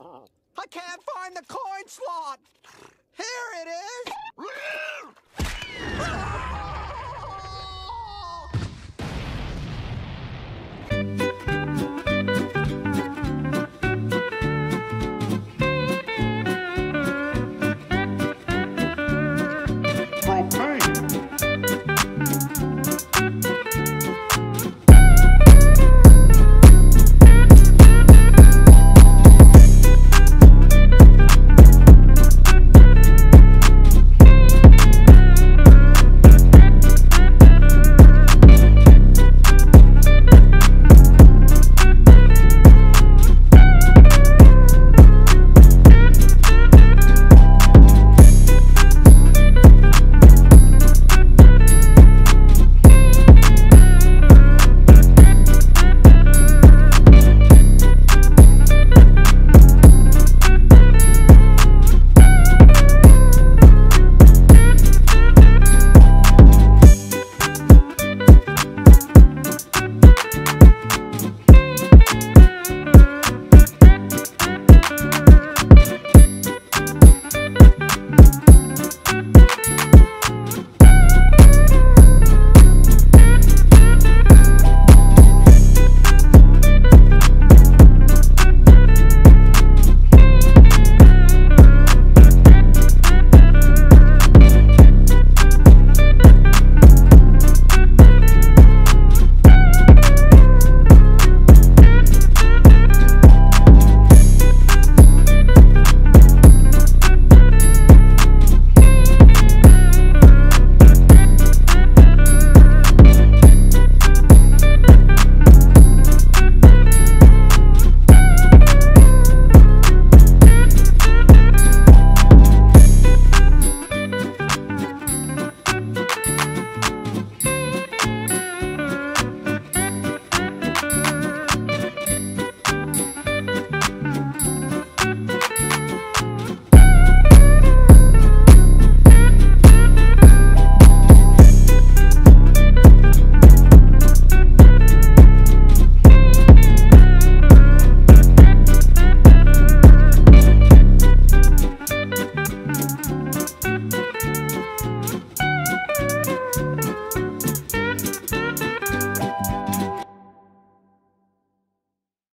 I can't find the coin slot. Here it is.